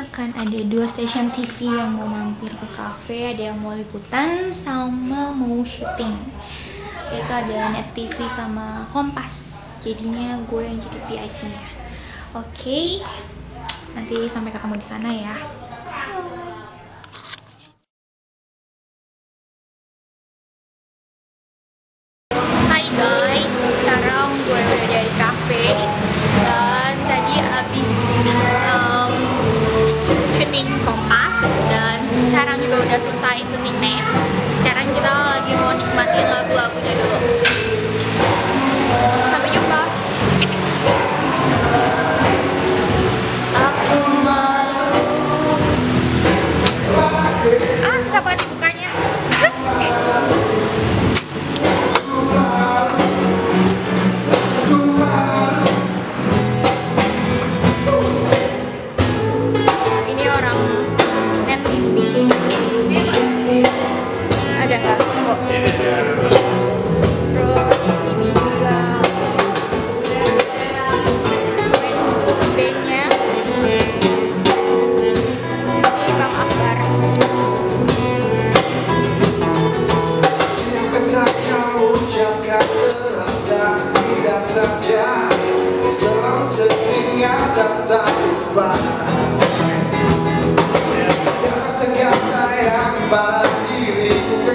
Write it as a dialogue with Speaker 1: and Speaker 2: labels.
Speaker 1: akan ada dua stasiun TV yang mau mampir ke cafe Ada yang mau liputan sama mau syuting. Yaitu ada Net TV sama Kompas. Jadinya gue yang jadi PIC-nya Oke, nanti sampai ketemu di sana ya syuting kompas dan sekarang juga udah selesai syuting net. Sekarang kita lagi mau nikmatin lagu-lagunya dulu. kata Kata-kata balas diriku ke